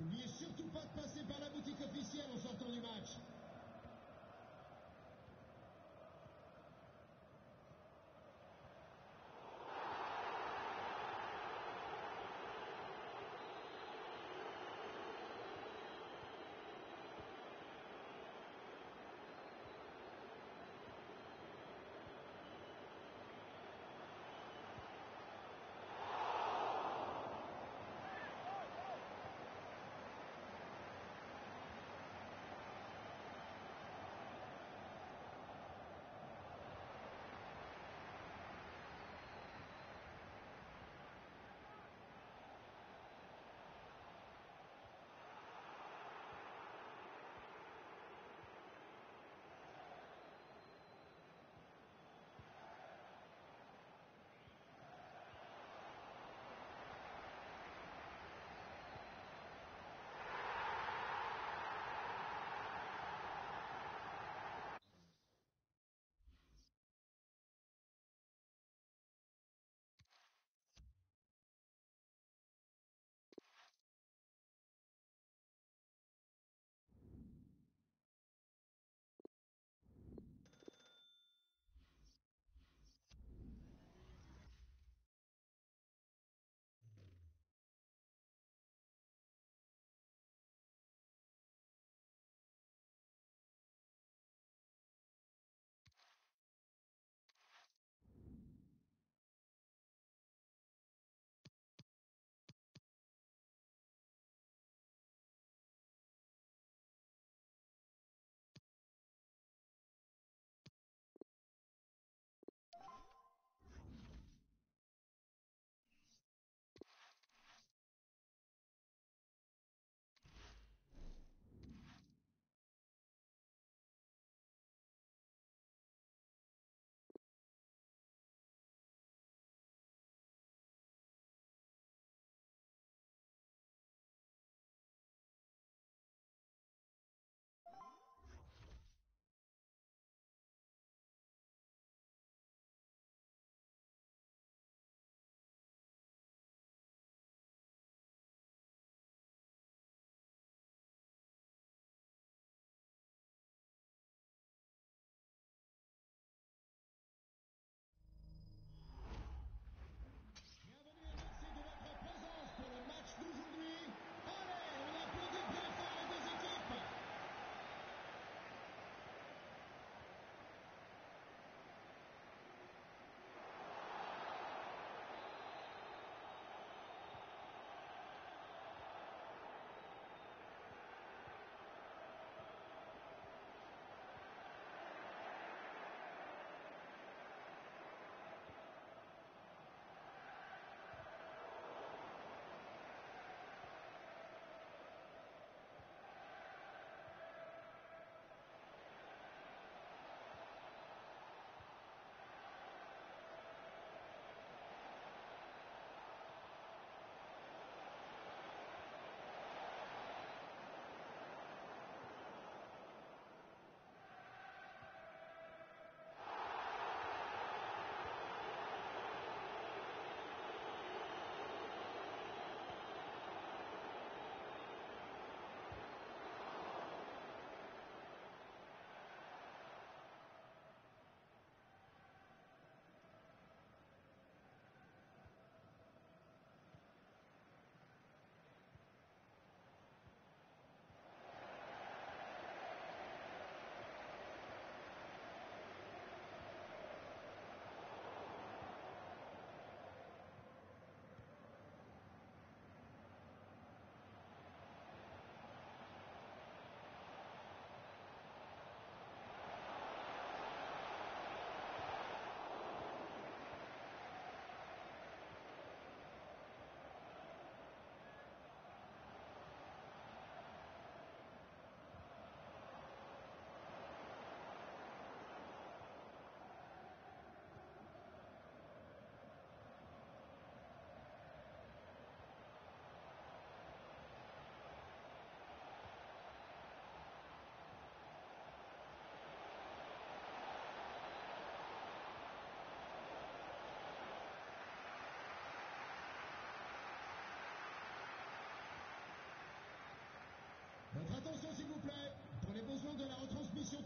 N'oubliez surtout pas de passer par la boutique officielle en sortant du match.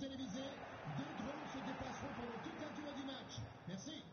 Deux drones se déplaceront pendant toute la durée du match. Merci.